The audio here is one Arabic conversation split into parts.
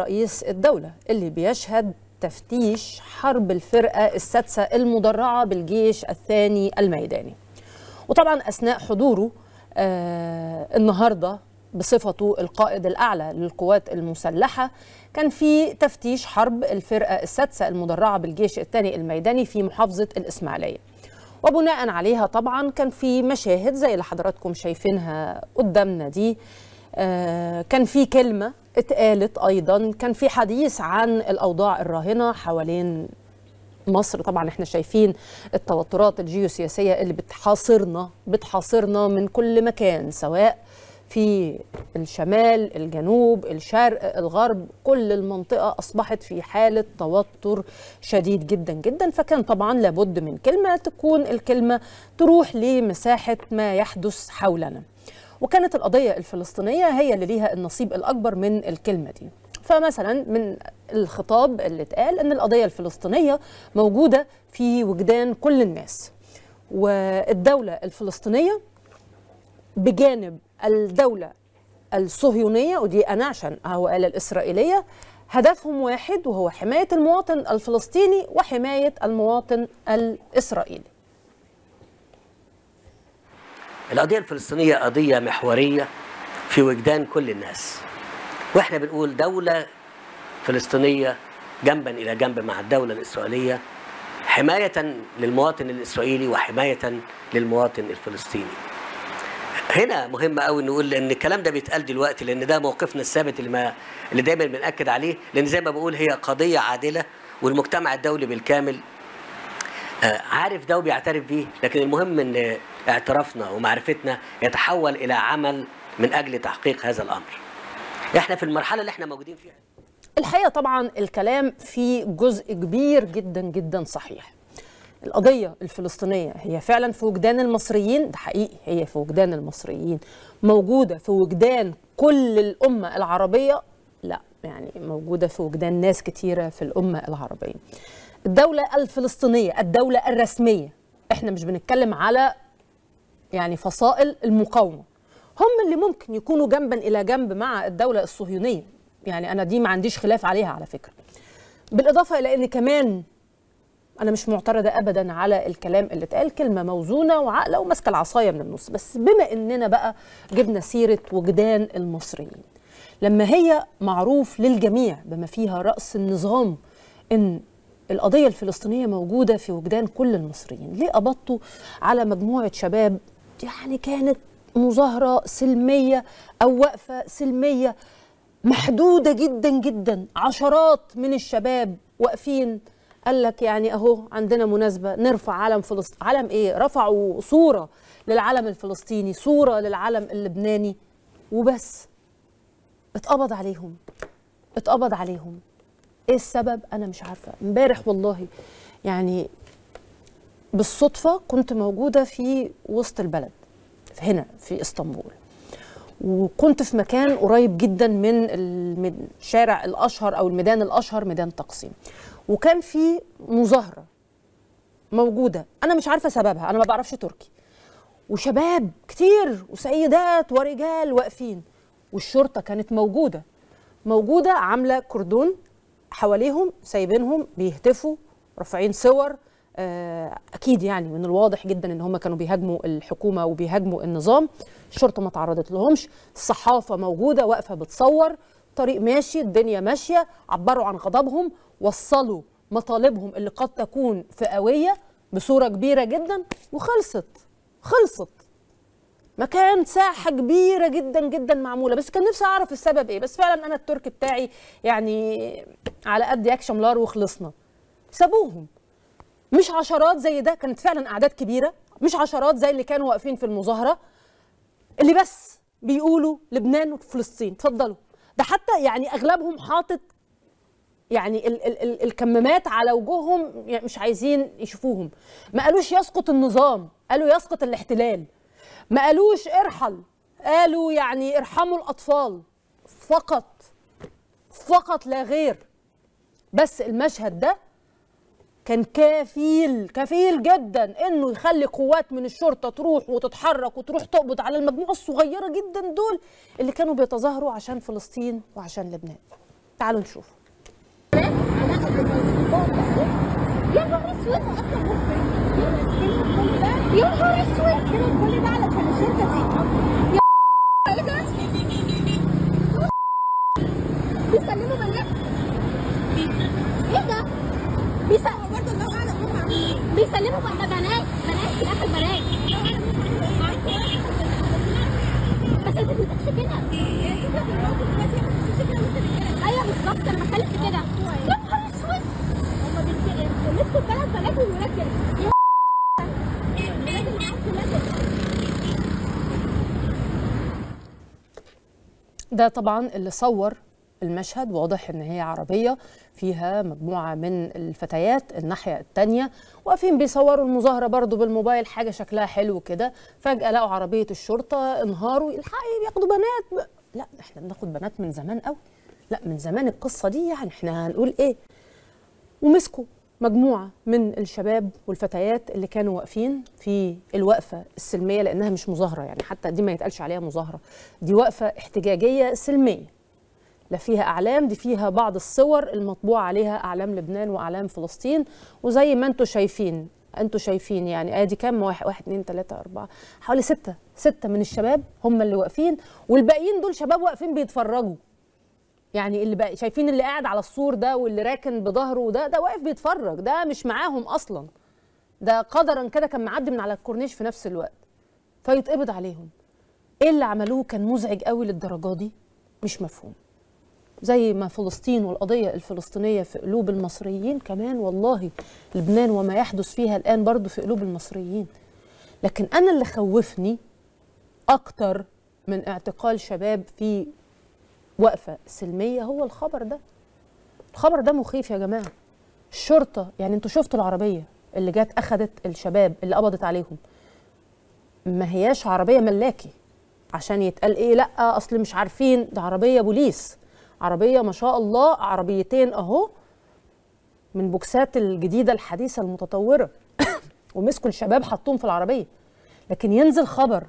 رئيس الدولة اللي بيشهد تفتيش حرب الفرقة السادسة المدرعة بالجيش الثاني الميداني. وطبعا أثناء حضوره آه النهاردة بصفته القائد الأعلى للقوات المسلحة كان في تفتيش حرب الفرقة السادسة المدرعة بالجيش الثاني الميداني في محافظة الإسماعيلية. وبناء عليها طبعا كان في مشاهد زي اللي حضراتكم شايفينها قدامنا دي. آه كان في كلمة اتقالت أيضا. كان في حديث عن الأوضاع الراهنة حوالين مصر. طبعا إحنا شايفين التوترات الجيوسياسية اللي بتحاصرنا بتحاصرنا من كل مكان سواء في الشمال الجنوب الشرق الغرب. كل المنطقة أصبحت في حالة توتر شديد جدا جدا. فكان طبعا لابد من كلمة تكون الكلمة تروح لمساحة ما يحدث حولنا. وكانت القضية الفلسطينية هي اللي ليها النصيب الأكبر من الكلمة دي. فمثلا من الخطاب اللي اتقال إن القضية الفلسطينية موجودة في وجدان كل الناس والدولة الفلسطينية بجانب الدولة الصهيونية ودي أنا عشان هو قال الإسرائيلية هدفهم واحد وهو حماية المواطن الفلسطيني وحماية المواطن الإسرائيلي. القضية الفلسطينية قضية محورية في وجدان كل الناس. وإحنا بنقول دولة فلسطينية جنبا إلى جنب مع الدولة الإسرائيلية حماية للمواطن الإسرائيلي وحماية للمواطن الفلسطيني. هنا مهم قوي نقول إن الكلام ده بيتقال دلوقتي لأن ده موقفنا الثابت اللي ما اللي دايما بنأكد عليه لأن زي ما بقول هي قضية عادلة والمجتمع الدولي بالكامل عارف ده وبيعترف بيه لكن المهم إن اعترافنا ومعرفتنا يتحول إلى عمل من أجل تحقيق هذا الأمر. إحنا في المرحلة اللي إحنا موجودين فيها. الحقيقة طبعا الكلام في جزء كبير جدا جدا صحيح. القضية الفلسطينية هي فعلا في وجدان المصريين؟ ده حقيقي هي في وجدان المصريين. موجودة في وجدان كل الأمة العربية؟ لا يعني موجودة في وجدان ناس كتيرة في الأمة العربية. الدولة الفلسطينية الدولة الرسمية إحنا مش بنتكلم على يعني فصائل المقاومة. هم اللي ممكن يكونوا جنبا إلى جنب مع الدولة الصهيونية. يعني أنا دي ما عنديش خلاف عليها على فكرة. بالإضافة إلى إن كمان أنا مش معترضة ابدا على الكلام اللي اتقال كلمة موزونة وعاقله وماسكه العصاية من النص. بس بما إننا بقى جبنا سيرة وجدان المصريين لما هي معروف للجميع بما فيها رأس النظام إن القضية الفلسطينية موجودة في وجدان كل المصريين ليه قبضتوا على مجموعة شباب يعني كانت مظاهرة سلمية أو وقفة سلمية محدودة جدا جدا. عشرات من الشباب واقفين. قال لك يعني أهو عندنا مناسبة نرفع علم فلسطين. علم إيه؟ رفعوا صورة للعلم الفلسطيني صورة للعلم اللبناني. وبس. اتقبض عليهم. اتقبض عليهم. إيه السبب؟ أنا مش عارفة. امبارح والله يعني بالصدفة كنت موجودة في وسط البلد هنا في إسطنبول. وكنت في مكان قريب جدا من الشارع الأشهر أو الميدان الأشهر ميدان تقسيم. وكان في مظاهرة موجودة. أنا مش عارفة سببها أنا ما بعرفش تركي. وشباب كتير وسيدات ورجال واقفين. والشرطة كانت موجودة. موجودة عاملة كردون حواليهم سايبينهم بيهتفوا رافعين صور. أكيد يعني من الواضح جدا إن هم كانوا بيهاجموا الحكومة وبيهاجموا النظام. الشرطه ما تعرضت لهمش الصحافه موجودة واقفة بتصور. طريق ماشي الدنيا ماشية. عبروا عن غضبهم. وصلوا مطالبهم اللي قد تكون فئوية بصورة كبيرة جدا. وخلصت. خلصت. مكان ساحة كبيرة جدا جدا معمولة. بس كان نفسي أعرف السبب إيه. بس فعلا أنا الترك بتاعي يعني على قد ياك ملار وخلصنا. سابوهم. مش عشرات زي ده كانت فعلا أعداد كبيرة. مش عشرات زي اللي كانوا واقفين في المظاهرة. اللي بس بيقولوا لبنان وفلسطين اتفضلوا. ده حتى يعني أغلبهم حاطط يعني ال ال ال الكمامات على وجوههم يعني مش عايزين يشوفوهم. ما قالوش يسقط النظام قالوا يسقط الاحتلال. ما قالوش ارحل قالوا يعني ارحموا الأطفال. فقط فقط لا غير. بس المشهد ده كان كفيل كفيل جدا إنه يخلي قوات من الشرطة تروح وتتحرك وتروح تقبض على المجموعة الصغيرة جدا دول اللي كانوا بيتظاهروا عشان فلسطين وعشان لبنان. تعالوا نشوف. يا نهار أسود! يا نهار اسود كل ده يا إيه ده؟ بيسلموا برضه الله اعلم هم عاملين بيسلموا بنات بنات. بنات في الآخر بنات. بس انت ما تمسكش كده. أيوه بالظبط أنا بتكلم كده. يا نهار اسود هما مسكوا الثلاث بنات كده ده طبعا اللي صور المشهد واضح إن هي عربية فيها مجموعة من الفتيات الناحية الثانية واقفين بيصوروا المظاهرة برضو بالموبايل حاجة شكلها حلو كده. فجأة لقوا عربية الشرطة انهاروا الحقي بياخدوا بنات. لا إحنا بناخد بنات من زمان قوي. لا من زمان القصة دي يعني إحنا هنقول إيه؟ ومسكوا مجموعة من الشباب والفتيات اللي كانوا واقفين في الوقفة السلمية لأنها مش مظاهرة يعني حتى دي ما يتقالش عليها مظاهرة. دي وقفة احتجاجية سلمية. لا فيها أعلام دي فيها بعض الصور المطبوع عليها أعلام لبنان وأعلام فلسطين وزي ما أنتم شايفين. أنتوا شايفين يعني ادي كام؟ واحد واحد اتنين تلاتة أربعة حوالي ستة ستة من الشباب هم اللي واقفين والباقيين دول شباب واقفين بيتفرجوا. يعني اللي بقى شايفين اللي قاعد على السور ده واللي راكن بظهره ده ده واقف بيتفرج ده مش معاهم أصلا. ده قدرا كده كان معدي من على الكورنيش في نفس الوقت. فيتقبض عليهم. إيه اللي عملوه كان مزعج قوي للدرجة دي؟ مش مفهوم. زي ما فلسطين والقضية الفلسطينية في قلوب المصريين كمان والله لبنان وما يحدث فيها الآن برضو في قلوب المصريين. لكن أنا اللي خوفني أكتر من اعتقال شباب في وقفة سلمية هو الخبر ده. الخبر ده مخيف يا جماعة. الشرطة يعني أنتوا شفتوا العربية اللي جت أخدت الشباب اللي قبضت عليهم. ما هياش عربية ملاكي عشان يتقال إيه لأ أصل مش عارفين ده عربية بوليس. عربية ما شاء الله عربيتين أهو من بوكسات الجديدة الحديثة المتطورة. ومسكوا الشباب حطوهم في العربية. لكن ينزل خبر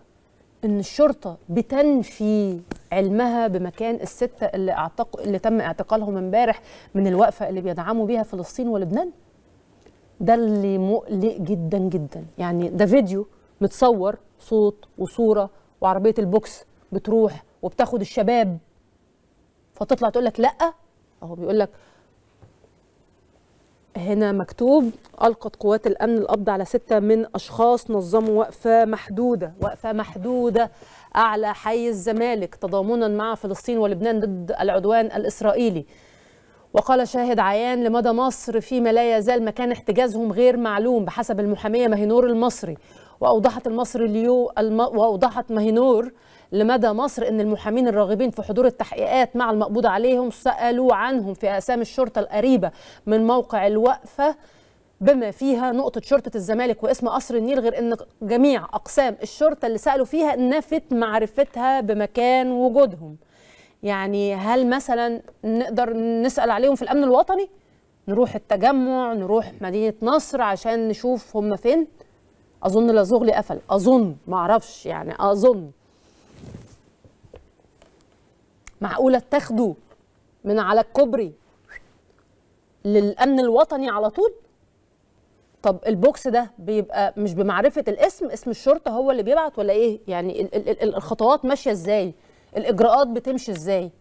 إن الشرطة بتنفي علمها بمكان الستة اللي اعتق... اللي تم اعتقالهم امبارح من الوقفة اللي بيدعموا بيها فلسطين ولبنان. ده اللي مقلق جدا جدا. يعني ده فيديو متصور صوت وصورة وعربية البوكس بتروح وبتاخد الشباب فتطلع تقول لك لأ. أهو بيقول لك هنا مكتوب ألقت قوات الأمن القبض على ستة من أشخاص نظموا وقفة محدودة. وقفة محدودة أعلى حي الزمالك تضامنا مع فلسطين ولبنان ضد العدوان الإسرائيلي. وقال شاهد عيان لمدى مصر فيما لا يزال مكان احتجازهم غير معلوم بحسب المحامية ماهينور المصري. وأوضحت المصري اليو الم... وأوضحت ماهينور لمدى مصر إن المحامين الراغبين في حضور التحقيقات مع المقبوض عليهم سألوا عنهم في أسامي الشرطة القريبة من موقع الوقفة بما فيها نقطة شرطة الزمالك واسم قصر النيل غير إن جميع أقسام الشرطة اللي سألوا فيها نفت معرفتها بمكان وجودهم. يعني هل مثلا نقدر نسأل عليهم في الأمن الوطني؟ نروح التجمع، نروح مدينة نصر عشان نشوف هم فين؟ أظن لا زغلي قفل، أظن معرفش يعني أظن معقولة تاخدوا من على الكوبري للأمن الوطني على طول؟ طب البوكس ده بيبقى مش بمعرفة الاسم اسم الشرطة هو اللي بيبعت ولا إيه؟ يعني ال ال الخطوات ماشية إزاي؟ الإجراءات بتمشي إزاي؟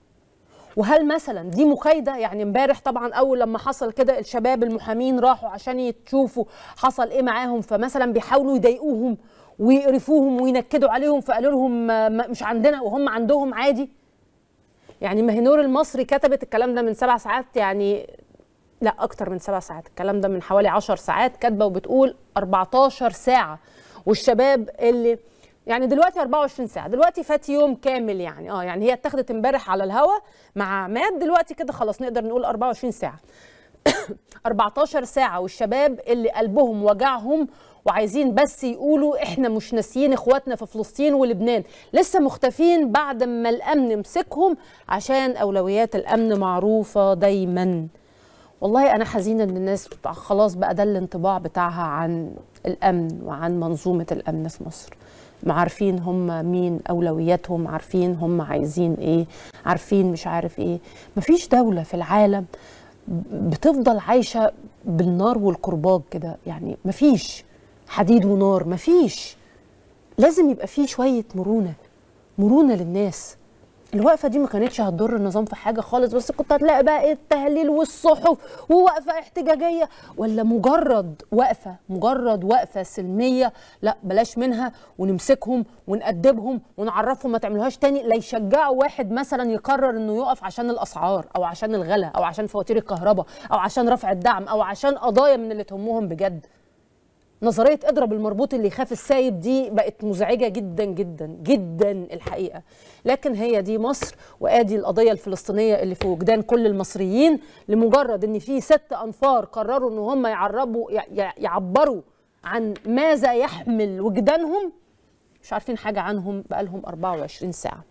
وهل مثلا دي مكايدة يعني امبارح طبعا أول لما حصل كده الشباب المحامين راحوا عشان يتشوفوا حصل إيه معاهم فمثلا بيحاولوا يضايقوهم ويقرفوهم وينكدوا عليهم فقالوا لهم مش عندنا وهم عندهم عادي؟ يعني مهنور المصري كتبت الكلام ده من سبع ساعات يعني لا أكتر من سبع ساعات. الكلام ده من حوالي عشر ساعات كاتبة وبتقول 14 ساعة. والشباب اللي يعني دلوقتي 24 ساعة. دلوقتي فات يوم كامل يعني. آه يعني هي اتخذت امبارح على الهوا مع عماد دلوقتي كده خلاص نقدر نقول 24 ساعة. 14 ساعة والشباب اللي قلبهم وجعهم وعايزين بس يقولوا إحنا مش ناسيين إخواتنا في فلسطين ولبنان. لسه مختفين بعد ما الأمن مسكهم عشان أولويات الأمن معروفة دايما. والله أنا حزينة إن الناس خلاص بقى ده الانطباع بتاعها عن الأمن وعن منظومة الأمن في مصر. عارفين هم مين أولوياتهم عارفين هم عايزين إيه عارفين مش عارف إيه. مفيش دولة في العالم بتفضل عايشة بالنار والكرباج كده. يعني مفيش حديد ونار مفيش. لازم يبقى فيه شوية مرونة مرونة للناس. الوقفة دي ما كانتش هتضر النظام في حاجة خالص بس كنت هتلاقي بقى إيه التهليل والصحف ووقفة احتجاجية. ولا مجرد وقفة مجرد وقفة سلمية لا بلاش منها ونمسكهم ونأدبهم ونعرفهم ما تعملوهاش تاني. لا يشجعوا واحد مثلا يقرر إنه يقف عشان الأسعار أو عشان الغلا أو عشان فواتير الكهرباء أو عشان رفع الدعم أو عشان قضايا من اللي تهمهم بجد. نظرية اضرب المربوط اللي يخاف السايب دي بقت مزعجة جدا جدا جدا الحقيقة. لكن هي دي مصر وآدي القضية الفلسطينية اللي في وجدان كل المصريين لمجرد إن في ست أنفار قرروا إن هم يعربوا يع- يعبروا عن ماذا يحمل وجدانهم مش عارفين حاجة عنهم بقالهم 24 ساعة.